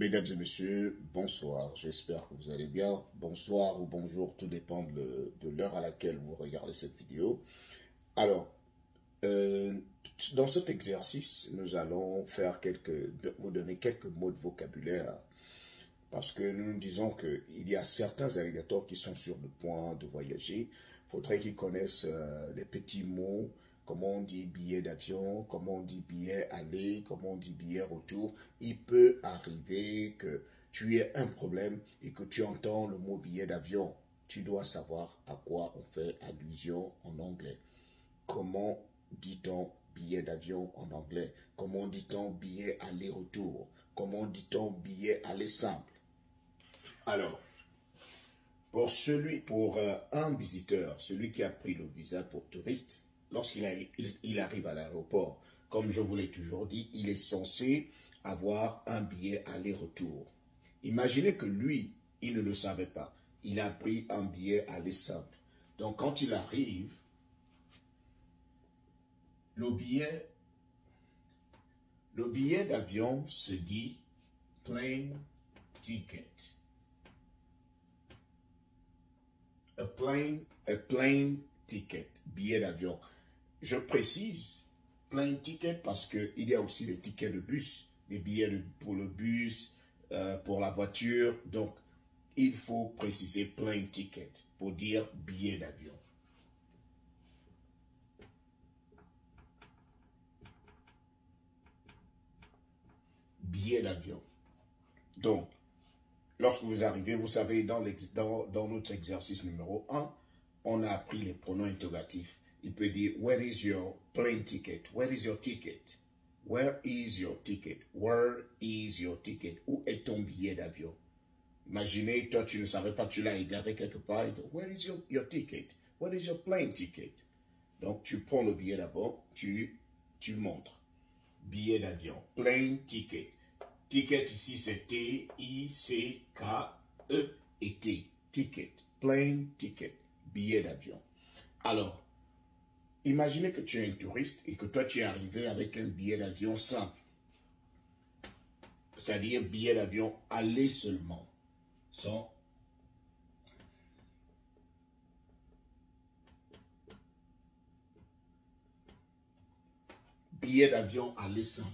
Mesdames et messieurs, bonsoir. J'espère que vous allez bien. Bonsoir ou bonjour, tout dépend de, l'heure à laquelle vous regardez cette vidéo. Alors, euh, dans cet exercice, nous allons faire quelques, vous donner quelques mots de vocabulaire parce que nous nous disons qu'il y a certains alligators qui sont sur le point de voyager. Il faudrait qu'ils connaissent euh, les petits mots, comment on dit billet d'avion, comment on dit billet aller, comment on dit billet retour. Il peut arriver que tu aies un problème et que tu entends le mot billet d'avion. Tu dois savoir à quoi on fait allusion en anglais. Comment dit-on billet d'avion en anglais? Comment dit-on billet aller-retour? Comment dit-on billet aller simple? Alors, pour celui, euh, un visiteur, celui qui a pris le visa pour touriste, lorsqu'il arrive, à l'aéroport, comme je vous l'ai toujours dit, il est censé avoir un billet aller-retour. Imaginez que lui, il ne le savait pas. Il a pris un billet aller simple. Donc quand il arrive, le billet, le billet d'avion se dit plane ticket. A plane, a plane ticket, billet d'avion. Je précise plein ticket parce qu'il y a aussi les tickets de bus, les billets pour le bus, euh, pour la voiture. Donc, il faut préciser plein ticket pour dire billet d'avion. Billet d'avion. Donc, lorsque vous arrivez, vous savez, dans, dans notre exercice numéro 1, on a appris les pronoms interrogatifs il peut dire, where is your plane ticket? Where is your ticket? Where is your ticket? Where is your ticket? Où est ton billet d'avion? Imaginez, toi, tu ne savais pas, tu l'as égaré quelque part. Where is your, your ticket? Where is your plane ticket? Donc, tu prends le billet d'avion, tu, tu montres. Billet d'avion, plane ticket. Ticket ici, c'est T-I-C-K-E-T. Ticket, plane ticket, billet d'avion. Alors, Imaginez que tu es un touriste et que toi tu es arrivé avec un billet d'avion simple. C'est-à-dire billet d'avion aller seulement. Sans billet d'avion aller simple.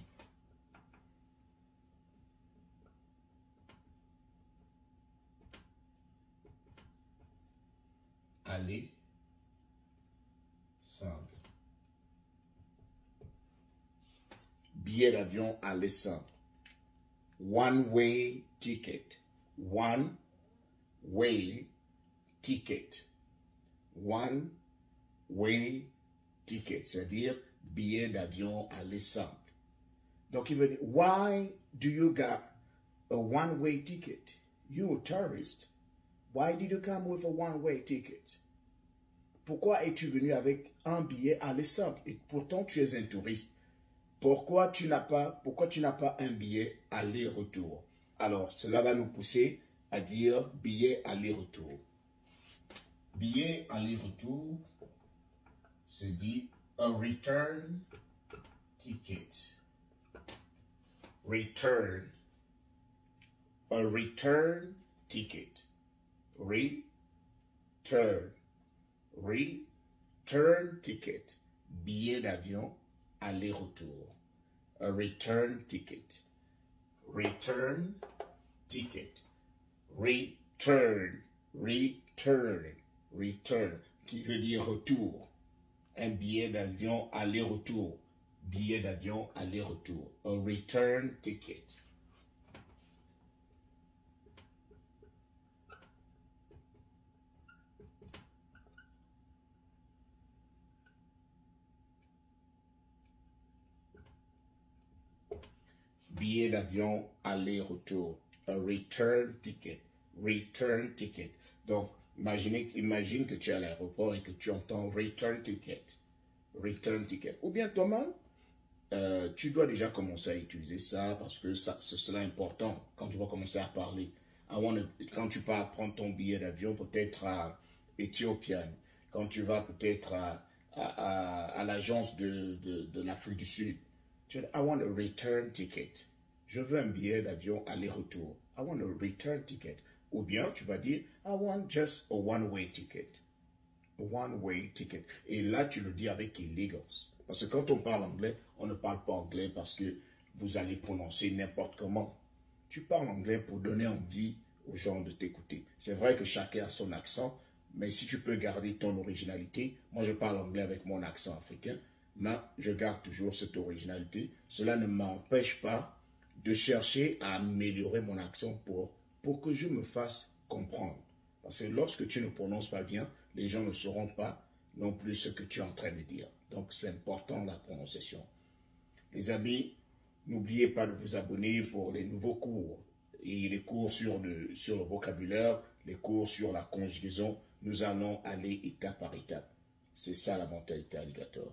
Aller billet d'avion à l'essence. One way ticket. One way ticket. One way ticket. C'est-à-dire billet d'avion à l'essence. Donc il veut dire, why do you got a one way ticket? You a tourist. Why did you come with a one way ticket? Pourquoi es-tu venu avec un billet à simple et pourtant tu es un touriste? Pourquoi tu n'as pas, un billet aller-retour? Alors, cela va nous pousser à dire billet aller-retour. Billet aller-retour, c'est dit a return ticket. Return. A return ticket. Return. Return ticket. Billet d'avion aller-retour. A return ticket. Return ticket. Return. Return. Return. Qui veut dire retour? Un billet d'avion aller-retour. Billet d'avion aller-retour. A return ticket. Billet d'avion aller-retour, un return ticket, return ticket. Donc, imaginez, imagine que tu es à l'aéroport et que tu entends return ticket, return ticket. Ou bien Thomas, euh, tu dois déjà commencer à utiliser ça parce que ça, c'est cela important quand tu vas commencer à parler. quand tu vas prendre ton billet d'avion, peut-être à Éthiopienne, quand tu vas peut-être à, l'agence de, de l'Afrique du Sud, tu I want a return ticket. je veux un billet d'avion aller-retour. I want a return ticket. Ou bien tu vas dire, I want just a one-way ticket. One-way ticket. Et là, tu le dis avec illegals. Parce que quand on parle anglais, on ne parle pas anglais parce que vous allez prononcer n'importe comment. Tu parles anglais pour donner envie aux gens de t'écouter. C'est vrai que chacun a son accent, mais si tu peux garder ton originalité, moi je parle anglais avec mon accent africain, mais je garde toujours cette originalité. Cela ne m'empêche pas de chercher à améliorer mon accent pour, pour que je me fasse comprendre. Parce que lorsque tu ne prononces pas bien, les gens ne sauront pas non plus ce que tu es en train de dire. Donc c'est important la prononciation. Les amis, n'oubliez pas de vous abonner pour les nouveaux cours et les cours sur le, sur le vocabulaire, les cours sur la conjugaison. Nous allons aller étape par étape. C'est ça la mentalité alligator.